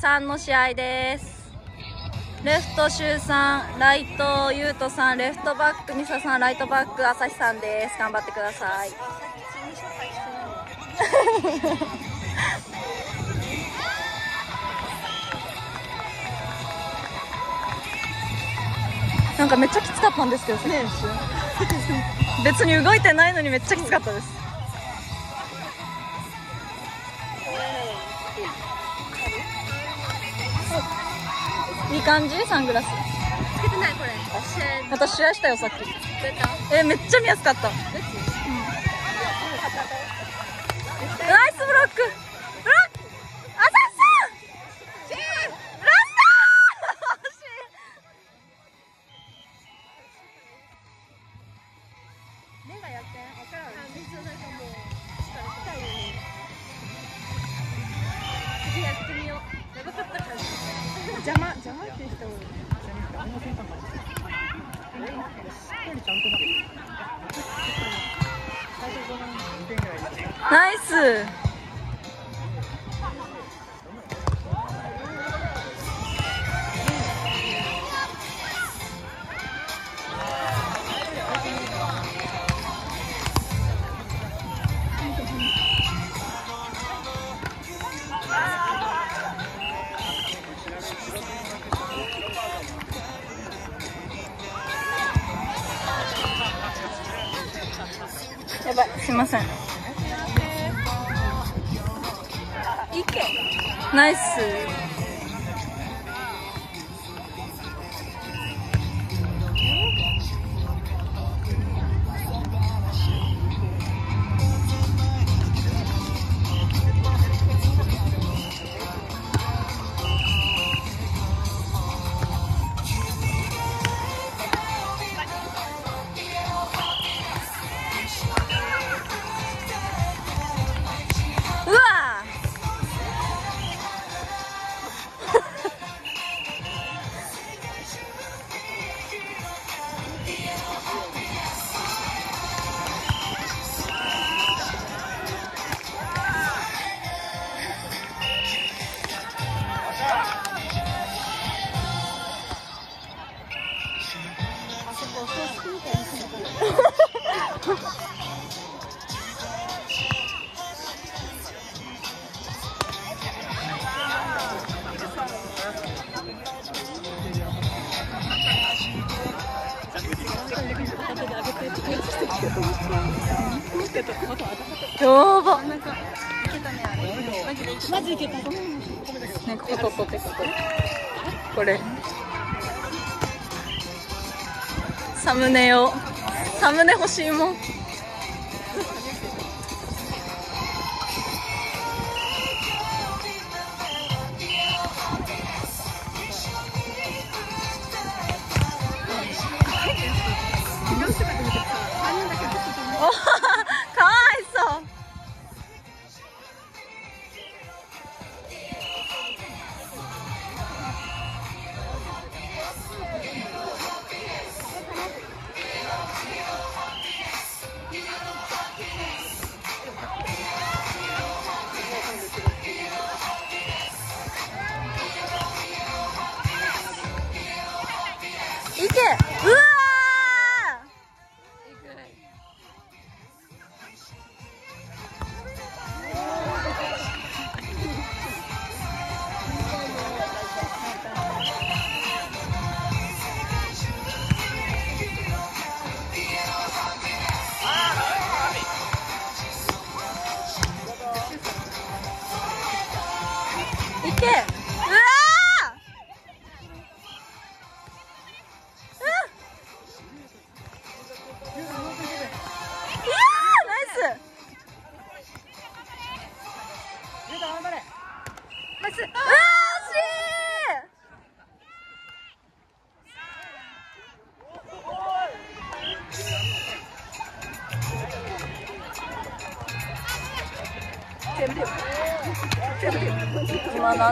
さんの試合です。レフト周さんライトゆうとさんレフトバックミサさんライトバック朝日さんです。頑張ってください。なんかめっちゃきつかったんですけどね別に動いてないのにめっちゃきつかったですいい感じサングラス。つけてないこれ。私試合したよさっき。えめっちゃ見やすかった、ナイスブロック。目がやってん。分からん。水をなんかも次やってみよう 邪魔邪魔って人。あんませんません。いけナイスやば。マジいけたねここ取っとってこここれ。サムネをサムネ欲しいもん。お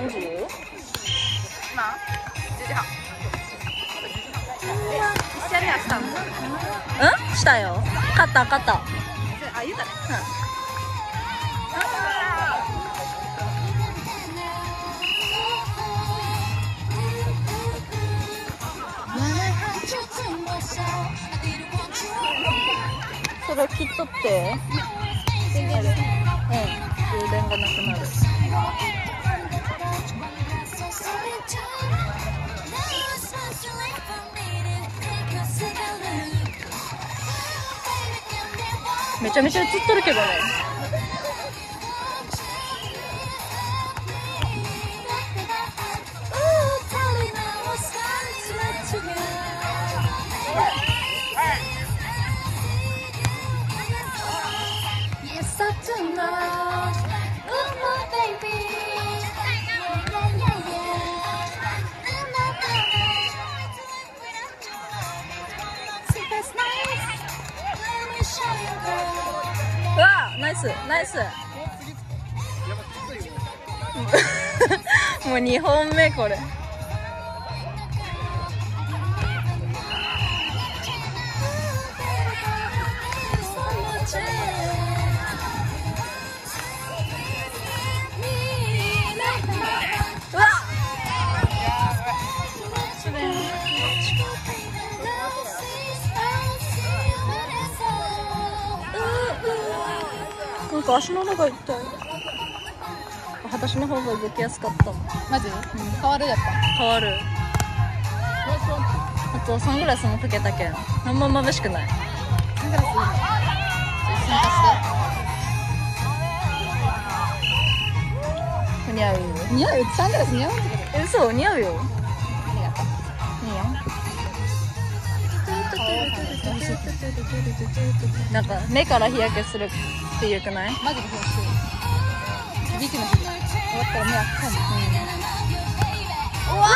何今十時半1試合目はしたのうんしたよ勝った勝ったあ言うたね、うんそれを切っとって。うん、充電がなくなる。めちゃめちゃ映っとるけどね。スナイスもう2本目これ。うなんか足の裏が痛い。私の方が動きやすかった。マジ？変わるやっぱ。変わる。あとサングラスもかけたけんあんま眩しくない。サングラス？いいね一緒に貸似合う？して似合う？サングラス似合うんだけど。え嘘似合うよ。ありがとう。いいよなんか目から日焼けするっていうくない？マジでそうしてビキの日終わ ったら目開かん。うわ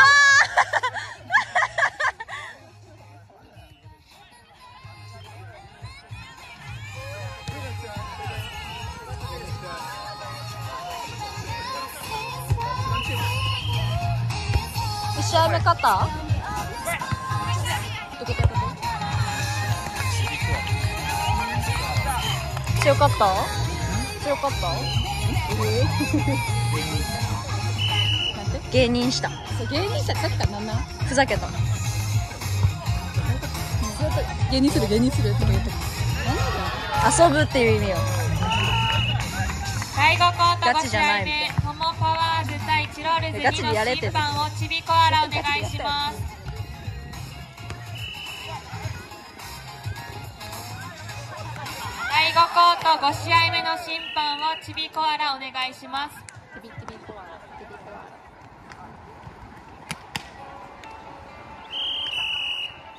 一試合目勝強かった？強かった？芸人した。そう芸人者さっきからなんなんふざけた。ずっと芸人する芸人するとか言って。遊ぶっていう意味よ。第5コートガ5試チじゃない合目トモパワーズ対チロールズガチ2のでやれって。審判をちびこあらお願いします第5コート5試合目の審判をちびこあらお願いします。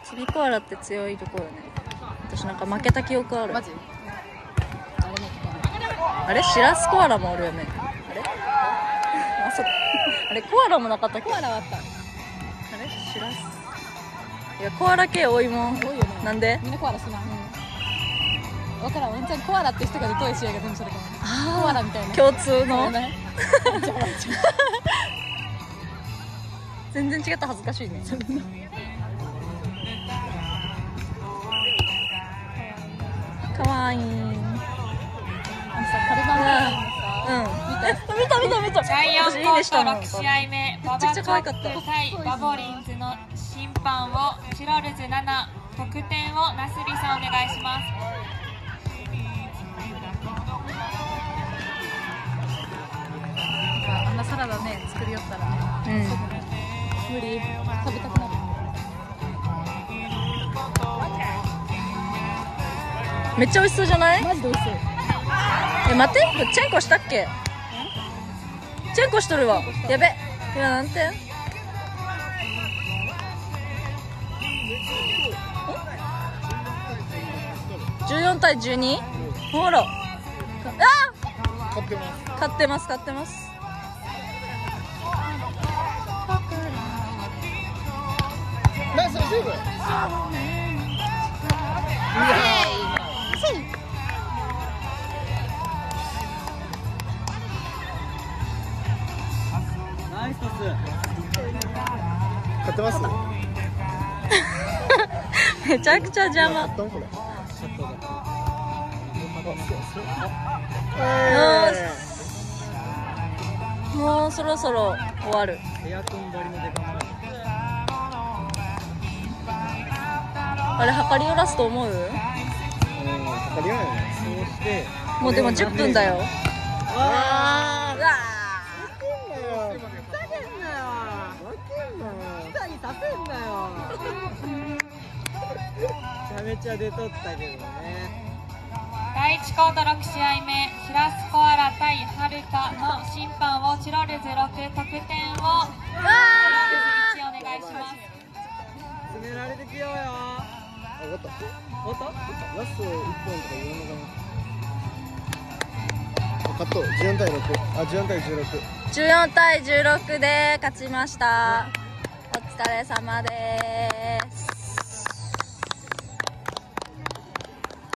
ちびこアラって強いところよね。私なんか負けた記憶ある。あれ？シラスコアラもおるよね。あれ？あそあれコアラもなかったっけ？コアラはあった。あれ？シラス？いやコアラ系多いもん。多いよね。なんで？みんなコアラ好きなわからん。ワンちゃん。コアラって人がで遠い試合が全部それかもコアラみたいな共通の全然違った恥ずかしいねかわいいあのさカルバンうん。見た見た見た第4私いいコートねしたもん。6試合目ババちゃくちゃ可愛かったコップ対バボリンズの審判をチロルズ7得点をナスビさん。お願いしますあんなサラダね作りよったらねうん。無理。食べたくなる。めっちゃ美味しそうじゃない？マジで美味しそうえ待って。チェンコしたっけ？チェンコしとるわ。やべ。今何点14対 12? ほらあ買ってます。買ってます。買ってますナイスレシーブ。買ってます。めちゃくちゃ邪魔買ったんこれもうそろそろ終わる。エアコン張りのデカマあれ測り下ろすと思うり前やねそうして。もうでも10分だよ。あうわー。負けんなよ。ふざけんなよ。負けんなよ。下にさせんなよ。めちゃめちゃ出とったけどね第1コート6試合目シラスコアラ対はるかの審判をチロルズ6得点を。チロルズ1お願いします詰められてきようよ。あ終わった終わったラスト1本とか言うのかなカット14対6あ14対16 14対16で勝ちました。お疲れ様で